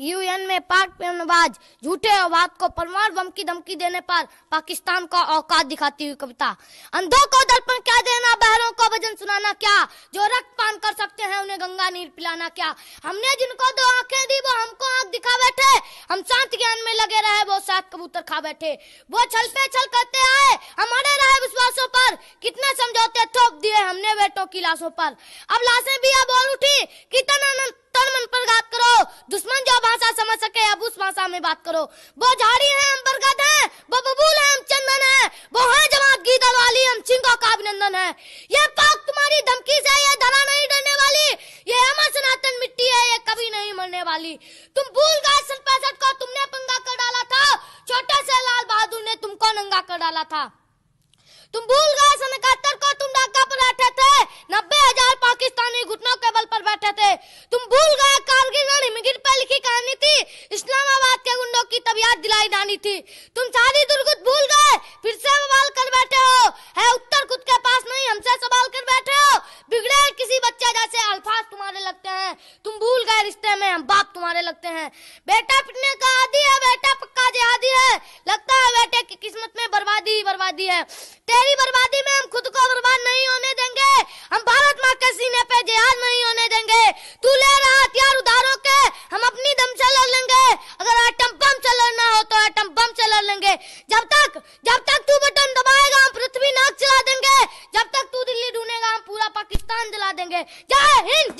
UN में पाक नवाज़ झूठे बात को परमाणु बम की धमकी देने पर पाकिस्तान का औकात दिखाती हुई कविता। अंधों को दर्पण क्या देना, बहरों को भजन सुनाना क्या? जो रक्त पान कर सकते हैं, उन्हें गंगा नीर पिलाना क्या? हमने जिनको दो आँखें दी, वो हमको आँख दिखा बैठे। हम शांत ज्ञान में लगे रहे, वो सात कबूतर खा बैठे। वो छल पे छल करते आए, हमारे रहे विश्वासों पर। कितने समझौते थोप दिए हमने बेटों की लाशों पर। अब लाशें भी अब बोल उठी, कितना तन मन पर घात करो। दुश्मन जो समझ सके अब उस भाषा में बात करो। वो झाड़ी है, हम बरगद है, वो बबूल है, हम चंदन है, वो है जमात की वाली हम सिंह का अभिनंदन है। ये पाक तुम्हारी धमकी से, ये धरा नहीं डरने वाली, ये अमर सनातन मिट्टी है, ये कभी नहीं मरने वाली। तुम भूल गए सन पैंसठ को तुमने पंगा कर डाला था, छोटे से लाल बहादुर ने तुमको नंगा कर डाला था। तुम भूल गए सन इकहत्तर को तुम डाका पर बैठे थे, नब्बे हज़ार पाकिस्तानी घुटनों के बल पर बैठे थे तुम भूल गए कारगिल रण हिमगिर पर लिखी थी। इस्लामाबाद के गुंडों की तब याद दिलाई जानी थी। तुम सारी दुर्गुत भूल गए, फिर से सवाल कर बैठे हो। है, उत्तर खुद के पास नहीं, हमसे सवाल कर बैठे हो। बिगड़े किसी बच्चे जैसे अल्फाज तुम्हारे लगते हैं। तुम भूल गए रिश्ते में, हम बाप तुम्हारे लगते हैं। बेटा पिटने का आदि है, बेटा पक्का जिहादी है। लगता है बेटे की किस्मत में बर्बादी ही बर्बादी है। तेरी बर्बादी में हम खुद को बर्बाद नहीं होने देंगे। हम भारत माँ के सीने पे नाग जब तक तू बटन दबाएगा, हम पृथ्वी नाक चला देंगे। जब तक तू दिल्ली ढूंढेगा, हम पूरा पाकिस्तान जला देंगे। जय हिंद